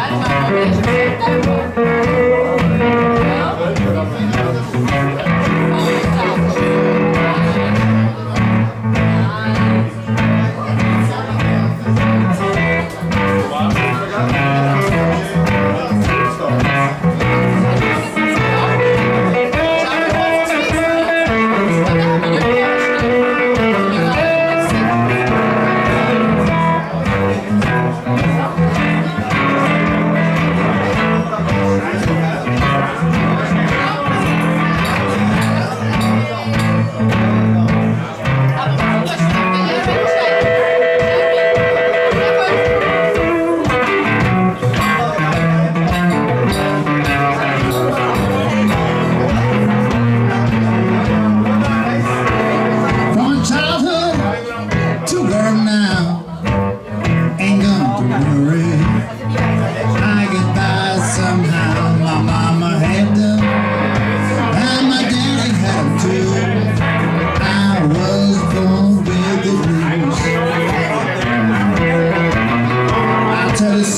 Alma,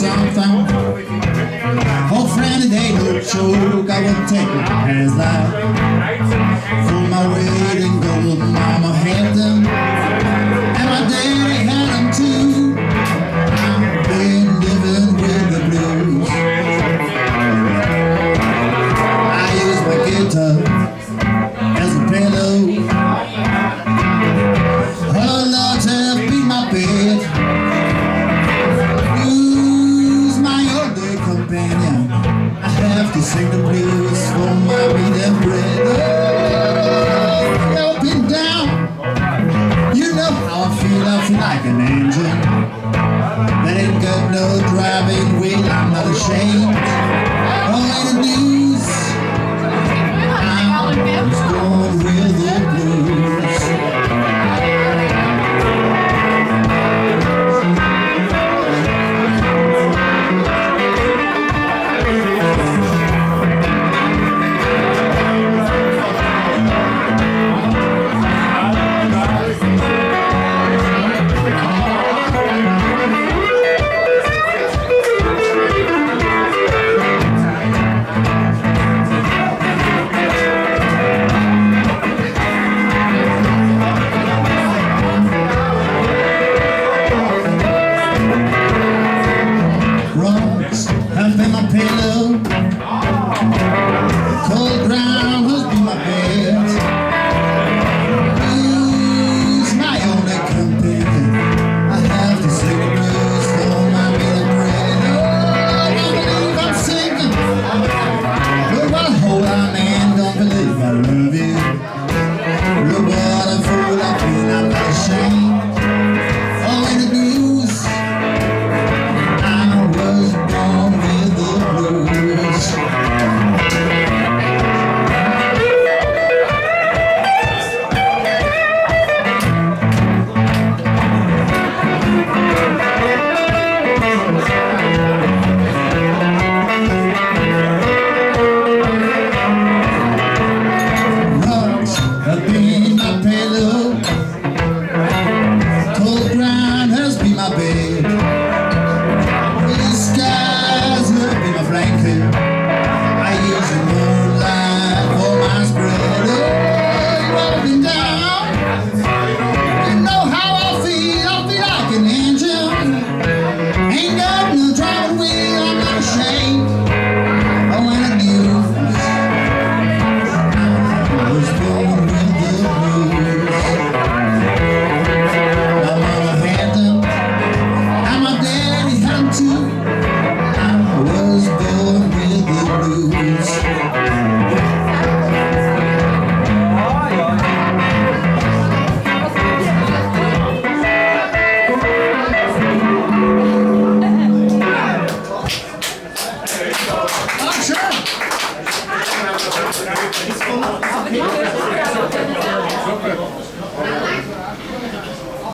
something. Old friend, they look choke I will take it. As life no driving wheel, I'm not ashamed. Only the news. I'm going with Yeah.